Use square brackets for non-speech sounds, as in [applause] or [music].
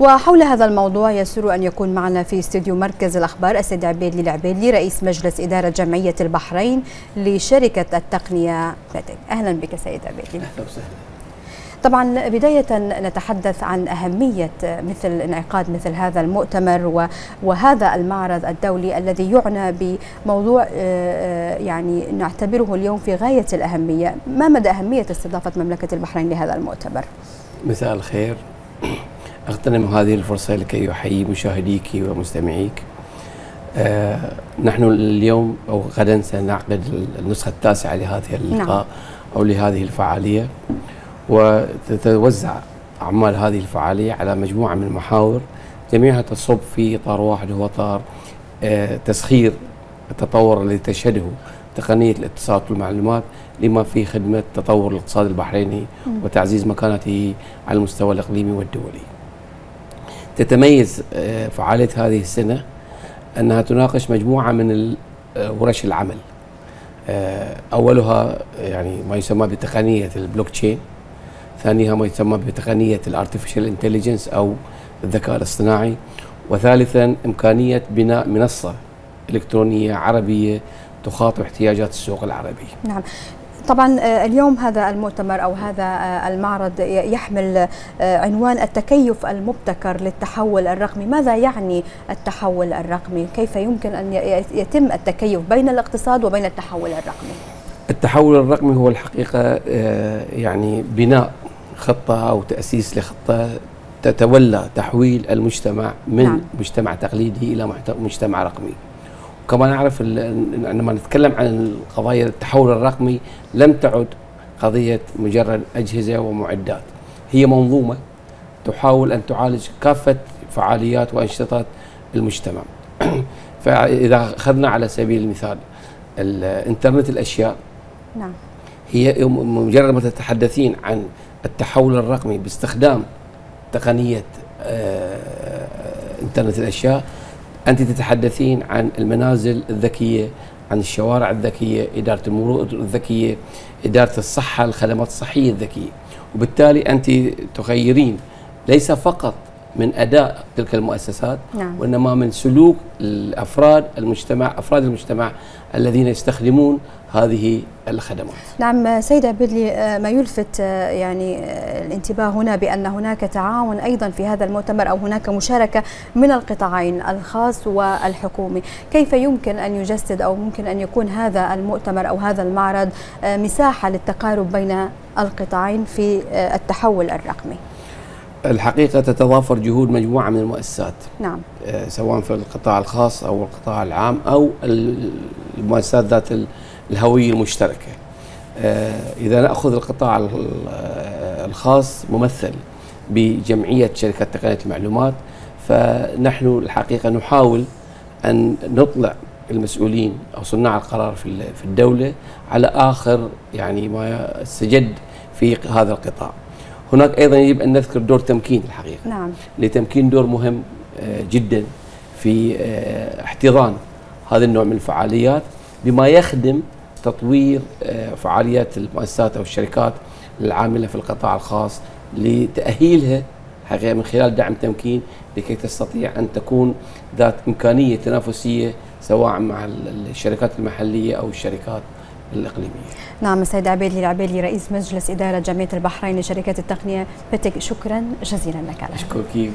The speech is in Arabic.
وحول هذا الموضوع يسر أن يكون معنا في استوديو مركز الأخبار السيد عبيد العبيدلي رئيس مجلس إدارة جمعية البحرين لشركة التقنية باتك أهلا بك سيد عبيدلي أهلا وسهلا. طبعا بداية نتحدث عن أهمية مثل انعقاد مثل هذا المؤتمر وهذا المعرض الدولي الذي يعنى بموضوع يعني نعتبره اليوم في غاية الأهمية. ما مدى أهمية استضافة مملكة البحرين لهذا المؤتمر؟ مساء الخير. أغتنم هذه الفرصة لكي أحيي مشاهديك ومستمعيك. آه نحن اليوم أو غدا سنعقد النسخة التاسعة لهذه اللقاء نعم. أو لهذه الفعالية وتتوزع أعمال هذه الفعالية على مجموعة من المحاور. جميعها تصب في إطار واحد هو إطار آه تسخير التطور الذي تشهده تقنية الاتصالات والمعلومات لما في خدمة تطور الاقتصاد البحريني وتعزيز مكانته على المستوى الإقليمي والدولي. تتميز فعالية هذه السنة أنها تناقش مجموعة من ورش العمل. أولها يعني ما يسمى بتقنية البلوك تشين ثانيها ما يسمى بتقنية ال artificial intelligence أو الذكاء الاصطناعي وثالثا إمكانية بناء منصة إلكترونية عربية تخاطب احتياجات السوق العربي. نعم. طبعا اليوم هذا المؤتمر أو هذا المعرض يحمل عنوان التكيف المبتكر للتحول الرقمي، ماذا يعني التحول الرقمي؟ كيف يمكن أن يتم التكيف بين الاقتصاد وبين التحول الرقمي؟ التحول الرقمي هو الحقيقة يعني بناء خطة أو تأسيس لخطة تتولى تحويل المجتمع من نعم. مجتمع تقليدي إلى مجتمع رقمي. وكما نعرف عندما نتكلم عن قضايا التحول الرقمي لم تعد قضية مجرد أجهزة ومعدات. هي منظومة تحاول أن تعالج كافة فعاليات وأنشطة المجتمع. [clears throat] فإذا أخذنا على سبيل المثال الإنترنت الأشياء نعم. هي مجرد ما تتحدثين عن التحول الرقمي باستخدام تقنية إنترنت الأشياء أنت تتحدثين عن المنازل الذكية عن الشوارع الذكية إدارة المرور الذكية إدارة الصحة الخدمات الصحية الذكية وبالتالي أنت تغيرين ليس فقط من أداء تلك المؤسسات نعم. وإنما من سلوك الأفراد المجتمع أفراد المجتمع الذين يستخدمون هذه الخدمات. نعم سيد عبدلي ما يلفت يعني الانتباه هنا بأن هناك تعاون أيضا في هذا المؤتمر أو هناك مشاركة من القطاعين الخاص والحكومي. كيف يمكن أن يجسد أو ممكن أن يكون هذا المؤتمر أو هذا المعرض مساحة للتقارب بين القطاعين في التحول الرقمي؟ الحقيقة تتضافر جهود مجموعة من المؤسسات. نعم. سواء في القطاع الخاص أو القطاع العام أو المؤسسات ذات الهوية المشتركة. إذا نأخذ القطاع الخاص ممثل بجمعية شركة تقنية المعلومات فنحن الحقيقة نحاول أن نطلع المسؤولين أو صناع القرار في الدولة على آخر يعني ما سجد في هذا القطاع. هناك أيضا يجب أن نذكر دور تمكين الحقيقة. نعم. لتمكين دور مهم جدا في احتضان هذا النوع من الفعاليات. بما يخدم تطوير فعاليات المؤسسات أو الشركات العاملة في القطاع الخاص لتأهيلها. حقيقة من خلال دعم تمكين لكي تستطيع أن تكون ذات إمكانية تنافسية سواء مع الشركات المحلية أو الشركات الإقليمية. نعم السيد عبيدلي العبيدلي رئيس مجلس إدارة جمعية البحرين لشركات التقنية بتك شكرا جزيلا لك. على أشكرك.